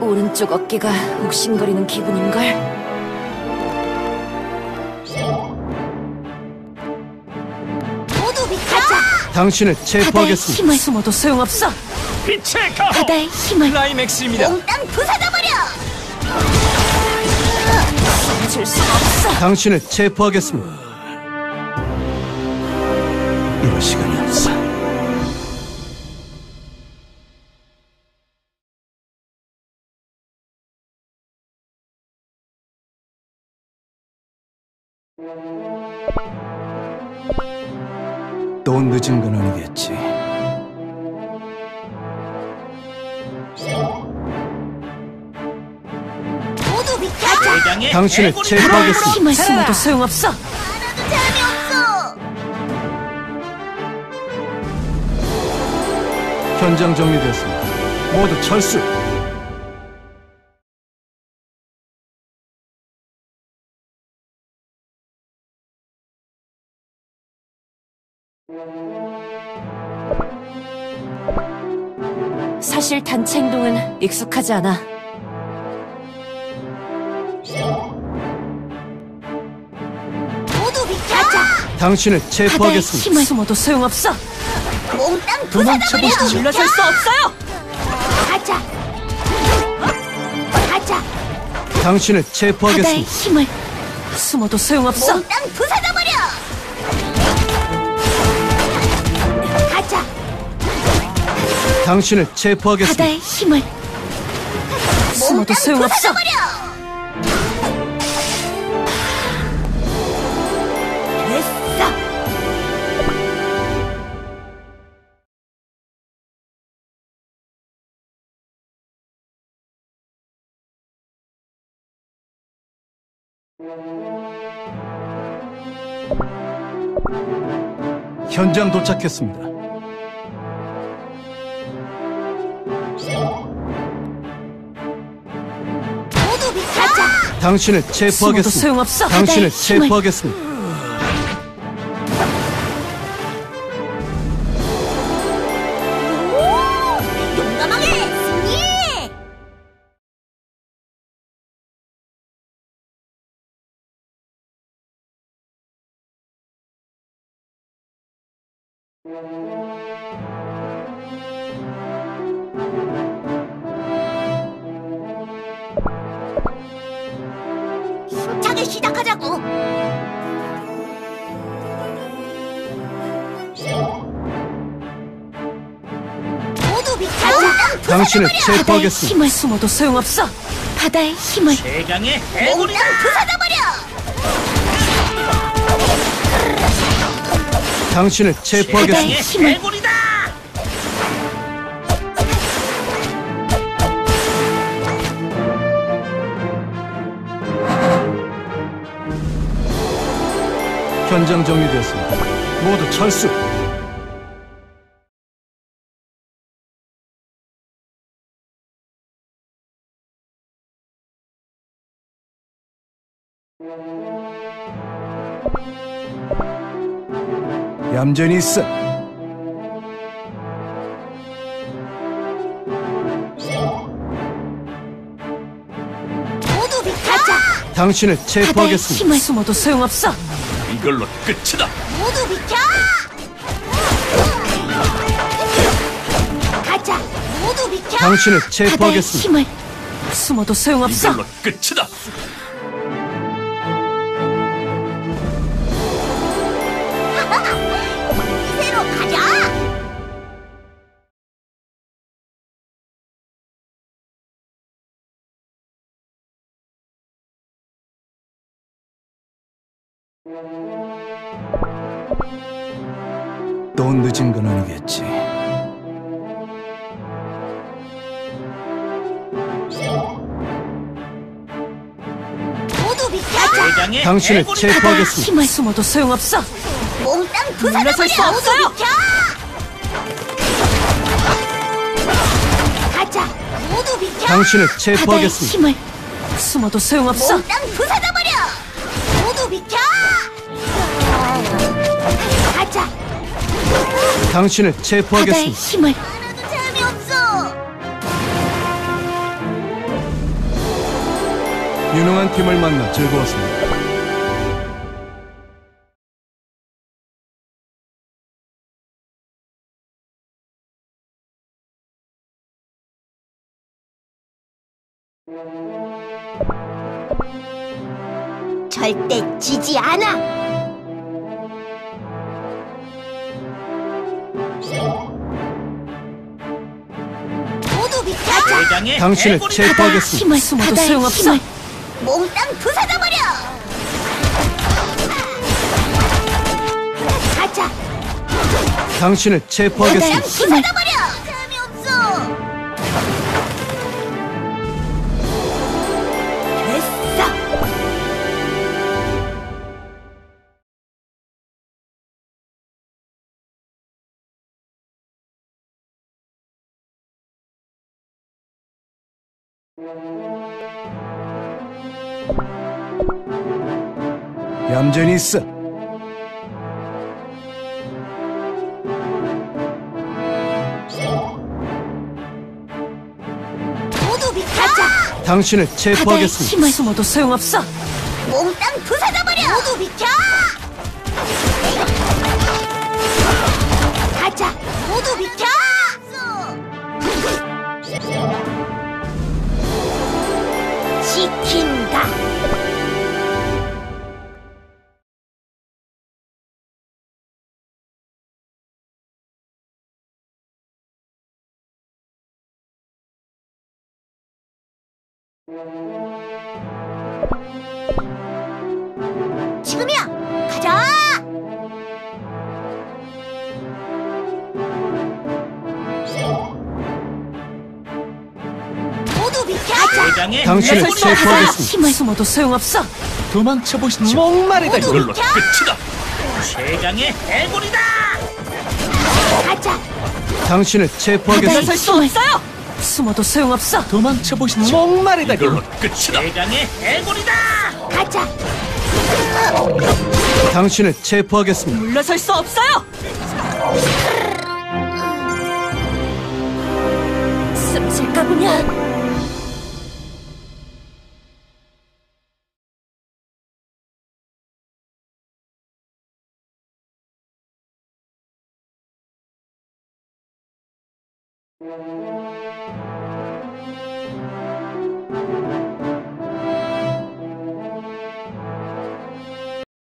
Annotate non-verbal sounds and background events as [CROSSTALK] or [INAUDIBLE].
오른쪽 어깨가 욱신거리는 기분인걸? 모두 비켜! 당신을 체포하겠습니다. 힘을 숨어도 소용없어. 빛의 가호 바다의 힘을 클라이맥스입니다. 몽땅 부사져버려! 줄 수 없어. 당신을 체포하겠습니다. 이럴 시간이 없어. 또 늦은 건 아니겠지. 모두 비켜! 대장의 당신을 해골이 체포하겠습니다. 힘을 숨어도 소용없어. 하나도 재미없어! 현장 정리됐습니다. 모두 철수. 사실 단체 행동은 익숙하지 않아. 모두 비켜! 당신을 바다의 체포하겠습니다. 힘을 숨어도 소용없어. 몽땅 부사져버려! 도망쳐보시죠. 물러설 수 없어요. 가자! 가자! 당신을 바다의 체포하겠습니다. 힘을 숨어도 소용없어. 몽땅 부사져버려! 당신을 체포하겠습니다. 바다의 힘을 숨어도 소용없어. 현장 도착했습니다. 당신을 체포하겠습니다. 당신을 힘을 체포하겠습니다. 용감 시작하자고! 모두 비켜! 당신을 체포하겠습니다. 힘을 숨어도 소용없어. 바다의 힘을 대장의 해골이 몽땅 부사져버려! 당신을 바다의 체포하겠습니다. 힘을 해골이다. 현장 정리됐습니다. 모두 철수. 얌전히 있어. 모두 비켜! 당신을 체포하겠습니다. 힘을 숨어도 소용없어. 이걸로 끝이다. 모두 비켜! 가자! 모두 비켜! 당신을 체포하겠습니다. 힘을 숨어도 소용없어. 이걸로 끝이다. [LAUGHS] 새로 가 또 늦은 건 아니겠지. 모두 비켜! 가자! 대장의 당신을 체포하겠습니다. 힘을 숨어도 소용없어. 몽땅 물러설 수! 없어요. 모두 비켜! 가자! 모두 비켜! 당신을 바다의 체포하겠습니다. 힘을 숨어도 소용없어. 몽땅 부사져버려! 모두 비켜! 당신을 바다의 체포하겠습니다. 힘을 하나도 재미없어! 유능한 팀을 만나 즐거웠습니다. 절대 지지 않아. 당신을. 체포하겠습니다. 힘을 숨어도 소용없어. 몽땅 부숴져버려! 가자! 당신을 체포하겠습니다. 부숴져버려! 얌전히 있어. 모두 비켜! 가자! 당신을 체포하겠습니다. 숨어도 소용없어. 몽땅 부숴져버려! 모두 비켜! 지금이야! 가자! 모두 비켜! 가자! 대장의 당신을 해골이다. 체포하겠습니다. 힘을 숨어도 소용없어. 도망쳐 보시죠. 목마르다 모두 이걸로 비켜! 끝이다. 대장의 해골이다. 가자! 당신을 체포하겠습니다. 물러설 수 없어요. 숨어도 소용없어. 도망쳐 보시죠. 목마르다 이걸로 끝이다. 대장의 해골이다. 가자! 당신을 체포하겠습니다. 물러설 수 없어요. 쓰러질까 보냐.